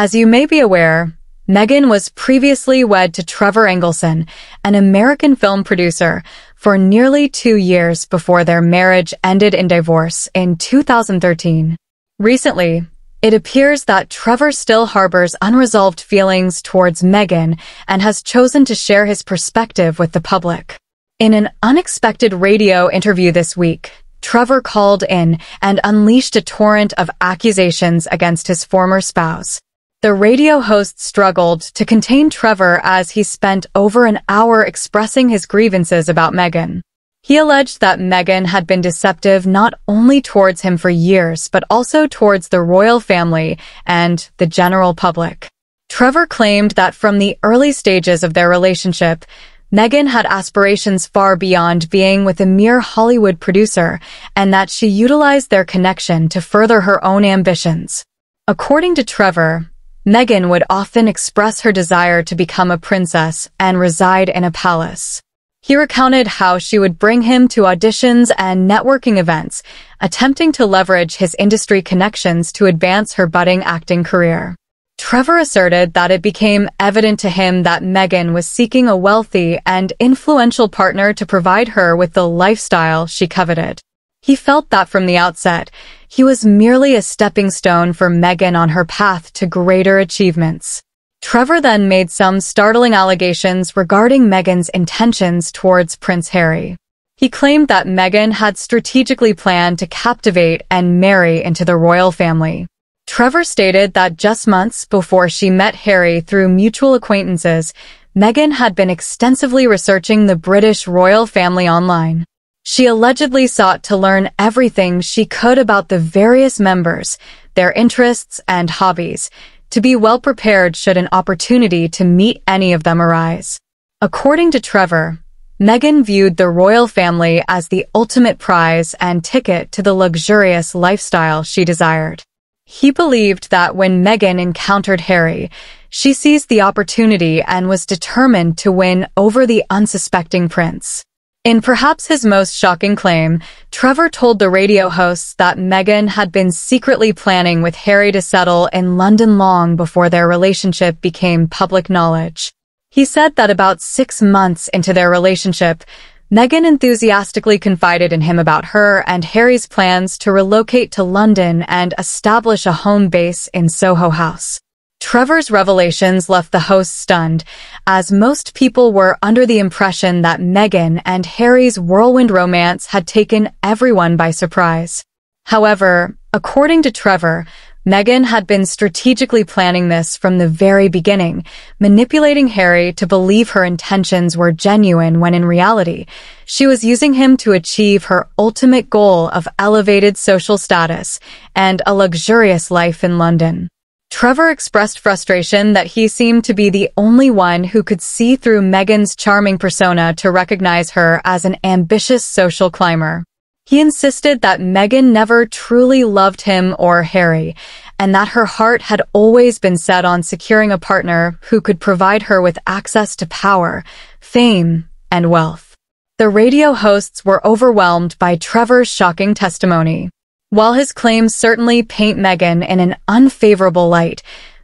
As you may be aware, Meghan was previously wed to Trevor Engelson, an American film producer, for nearly two years before their marriage ended in divorce in 2013. Recently, it appears that Trevor still harbors unresolved feelings towards Meghan and has chosen to share his perspective with the public. In an unexpected radio interview this week, Trevor called in and unleashed a torrent of accusations against his former spouse. The radio host struggled to contain Trevor as he spent over an hour expressing his grievances about Meghan. He alleged that Meghan had been deceptive not only towards him for years, but also towards the royal family and the general public. Trevor claimed that from the early stages of their relationship, Meghan had aspirations far beyond being with a mere Hollywood producer, and that she utilized their connection to further her own ambitions. According to Trevor, Meghan would often express her desire to become a princess and reside in a palace. He recounted how she would bring him to auditions and networking events, attempting to leverage his industry connections to advance her budding acting career. Trevor asserted that it became evident to him that Meghan was seeking a wealthy and influential partner to provide her with the lifestyle she coveted. He felt that from the outset, he was merely a stepping stone for Meghan on her path to greater achievements. Trevor then made some startling allegations regarding Meghan's intentions towards Prince Harry. He claimed that Meghan had strategically planned to captivate and marry into the royal family. Trevor stated that just months before she met Harry through mutual acquaintances, Meghan had been extensively researching the British royal family online. She allegedly sought to learn everything she could about the various members, their interests and hobbies, to be well prepared should an opportunity to meet any of them arise. According to Trevor, Meghan viewed the royal family as the ultimate prize and ticket to the luxurious lifestyle she desired. He believed that when Meghan encountered Harry, she seized the opportunity and was determined to win over the unsuspecting prince. In perhaps his most shocking claim, Trevor told the radio hosts that Meghan had been secretly planning with Harry to settle in London long before their relationship became public knowledge. He said that about six months into their relationship, Meghan enthusiastically confided in him about her and Harry's plans to relocate to London and establish a home base in Soho House. Trevor's revelations left the host stunned, as most people were under the impression that Meghan and Harry's whirlwind romance had taken everyone by surprise. However, according to Trevor, Meghan had been strategically planning this from the very beginning, manipulating Harry to believe her intentions were genuine when in reality, she was using him to achieve her ultimate goal of elevated social status and a luxurious life in London. Trevor expressed frustration that he seemed to be the only one who could see through Meghan's charming persona to recognize her as an ambitious social climber. He insisted that Meghan never truly loved him or Harry, and that her heart had always been set on securing a partner who could provide her with access to power, fame, and wealth. The radio hosts were overwhelmed by Trevor's shocking testimony. While his claims certainly paint Meghan in an unfavorable light,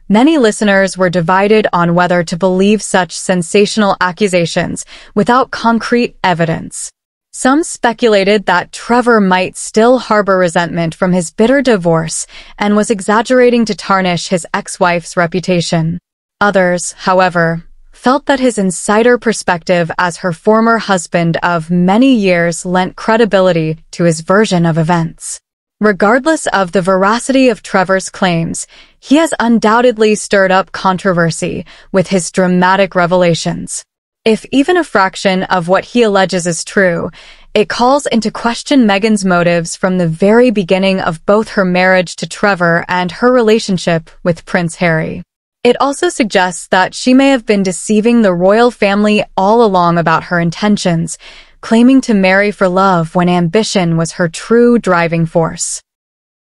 many listeners were divided on whether to believe such sensational accusations without concrete evidence. Some speculated that Trevor might still harbor resentment from his bitter divorce and was exaggerating to tarnish his ex-wife's reputation. Others, however, felt that his insider perspective as her former husband of many years lent credibility to his version of events. Regardless of the veracity of Trevor's claims, he has undoubtedly stirred up controversy with his dramatic revelations. If even a fraction of what he alleges is true, it calls into question Meghan's motives from the very beginning of both her marriage to Trevor and her relationship with Prince Harry. It also suggests that she may have been deceiving the royal family all along about her intentions, claiming to marry for love when ambition was her true driving force.